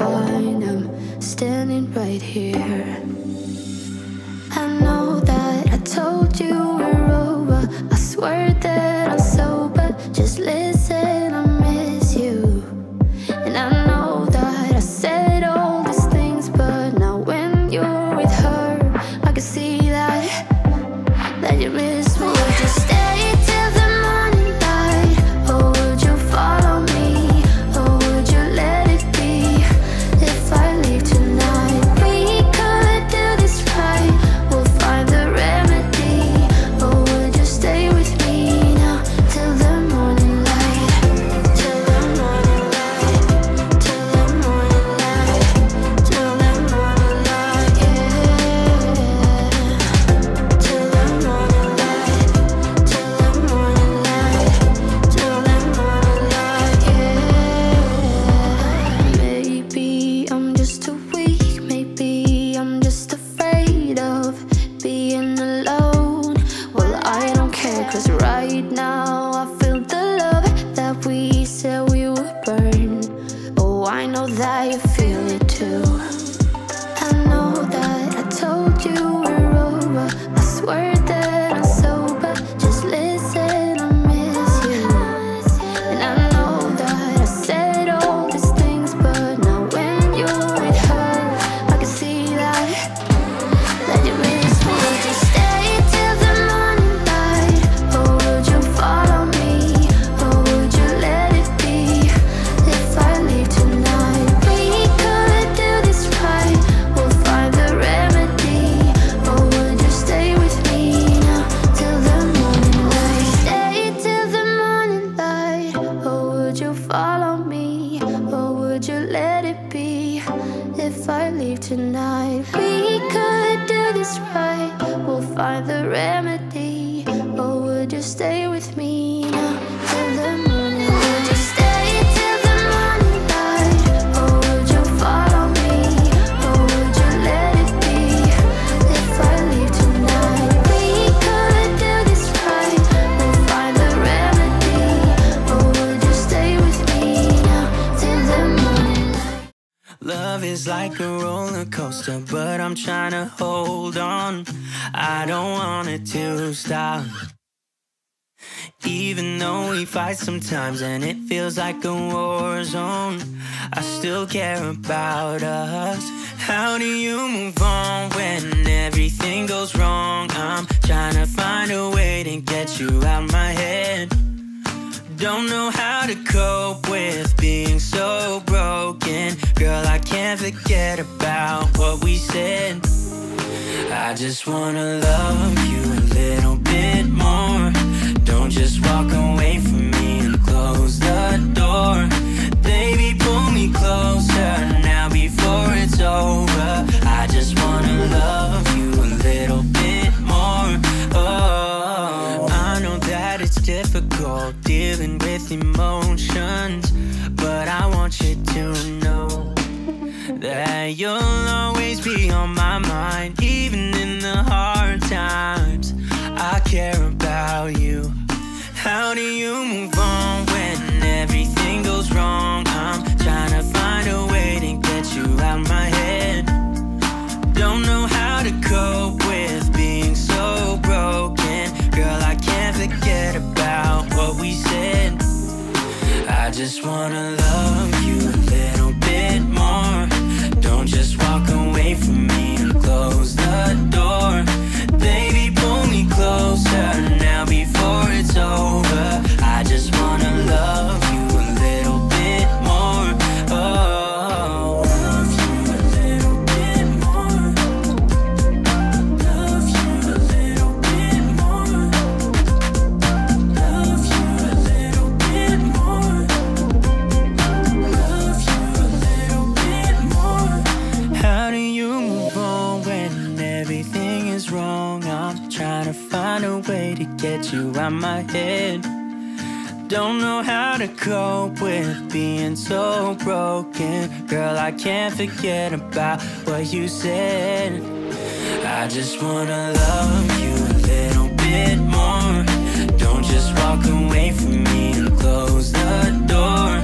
I'm standing right here. I know that I told you we're over. I swear that I'm sober. Just listen, I miss you. And I know that I said all these things, but now when you're with her, I can see that that you miss tonight, we could do this right. We'll find the remedy, or would you stay with me but I'm trying to hold on. I don't want it to stop. Even though we fight sometimes and it feels like a war zone, I still care about us. How do you move on when everything goes wrong? I'm trying to find a way to get you out my head. Don't know how to cope with being so broken. Girl, I can't forget about what we said. I just wanna love you a little bit more. Don't just walk away from me and close the door. Baby, pull me closer now before it's over. I just wanna love you a little bit more. Oh, I know that it's difficult dealing with emotions, but I want you to know that you'll always be on my mind, even in the hard times. I care about you. How do you move on when everything goes wrong? I'm trying to find a way to get you out of my head. Don't know how to cope with being so broken. Girl, I can't forget about what we said. I just wanna love you out my head. Don't know how to cope with being so broken. Girl, I can't forget about what you said. I just wanna love you a little bit more. Don't just walk away from me and close the door.